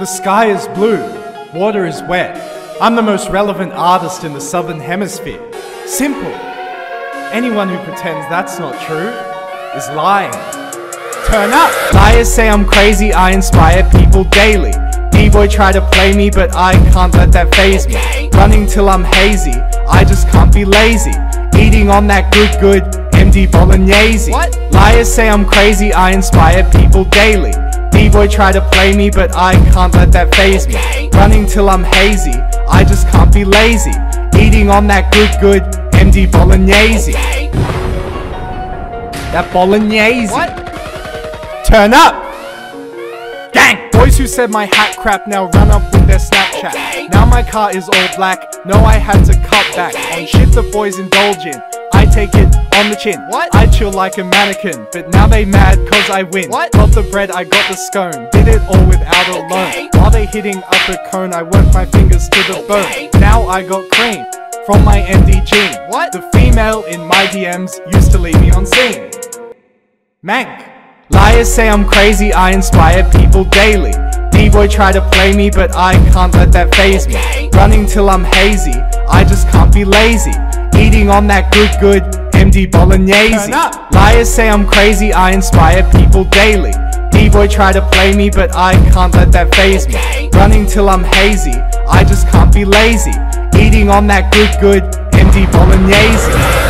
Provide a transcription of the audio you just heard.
The sky is blue, water is wet. I'm the most relevant artist in the southern hemisphere. Simple. Anyone who pretends that's not true is lying. Turn up! Liars say I'm crazy, I inspire people daily. D-boy try to play me, but I can't let that phase me. Running till I'm hazy, I just can't be lazy. Eating on that good, good MD bolognese. What? Liars say I'm crazy, I inspire people daily. D-boy try to play me, but I can't let that phase me. Running till I'm hazy, I just can't be lazy. Eating on that good, good MD bolognese. That bolognese. What? Turn up! Gang! Boys who said my hat crap now run up with their Snapchat. Now my car is all black. No, I had to cut back on shit the boys indulge in. I take it on the chin. What? I chill like a mannequin, but now they mad cause I win. What? Got the bread, I got the scone. Did it all without a Okay. loan. While they hitting up a cone, I worked my fingers to the Okay. bone. Now I got cream from my MD jean. What? The female in my DMs used to leave me on seen. Mank. Liars say I'm crazy, I inspire people daily. D-boy try to play me, but I can't let that phase me. Running till I'm hazy, I just can't be lazy. Eating on that good, good MD bolognese. Liars say I'm crazy, I inspire people daily. D-boy try to play me, but I can't let that phase me. Running till I'm hazy, I just can't be lazy. Eating on that good, good MD bolognese.